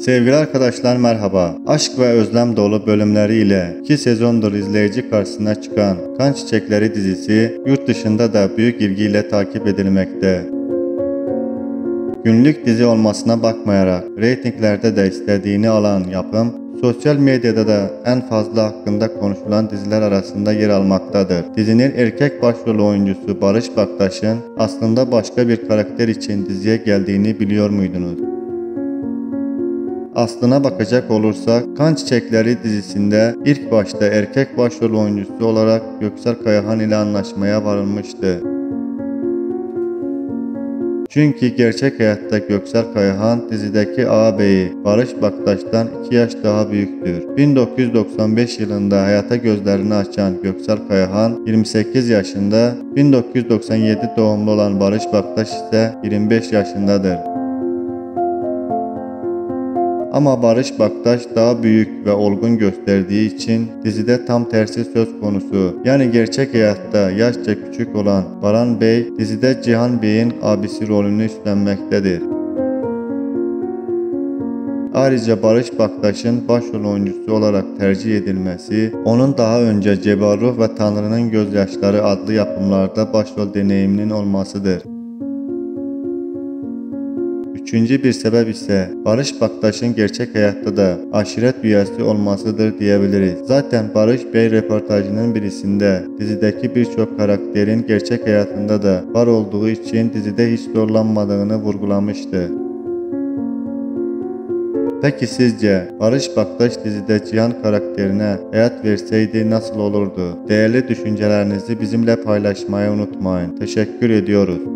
Sevgili arkadaşlar merhaba. Aşk ve özlem dolu bölümleriyle 2 sezondur izleyici karşısına çıkan Kan Çiçekleri dizisi yurt dışında da büyük ilgiyle takip edilmekte. Günlük dizi olmasına bakmayarak reytinglerde de istediğini alan yapım, sosyal medyada da en fazla hakkında konuşulan diziler arasında yer almaktadır. Dizinin erkek başrol oyuncusu Barış Baktaş'ın aslında başka bir karakter için diziye geldiğini biliyor muydunuz? Aslına bakacak olursak Kan Çiçekleri dizisinde ilk başta erkek başrol oyuncusu olarak Göksel Kayahan ile anlaşmaya varılmıştı. Çünkü gerçek hayatta Göksel Kayahan dizideki ağabeyi Barış Baktaş'tan 2 yaş daha büyüktür. 1995 yılında hayata gözlerini açan Göksel Kayahan 28 yaşında, 1997 doğumlu olan Barış Baktaş ise 25 yaşındadır. Ama Barış Baktaş daha büyük ve olgun gösterdiği için dizide tam tersi söz konusu. Yani gerçek hayatta yaşça küçük olan Baran Bey dizide Cihan Bey'in abisi rolünü üstlenmektedir. Ayrıca Barış Baktaş'ın başrol oyuncusu olarak tercih edilmesi, onun daha önce Cebarruh ve Tanrı'nın Gözyaşları adlı yapımlarda başrol deneyiminin olmasıdır. Üçüncü bir sebep ise Barış Baktaş'ın gerçek hayatta da aşiret üyesi olmasıdır diyebiliriz. Zaten Barış Bey röportajının birisinde dizideki birçok karakterin gerçek hayatında da var olduğu için dizide hiç zorlanmadığını vurgulamıştı. Peki sizce Barış Baktaş dizide Cihan karakterine hayat verseydi nasıl olurdu? Değerli düşüncelerinizi bizimle paylaşmayı unutmayın. Teşekkür ediyoruz.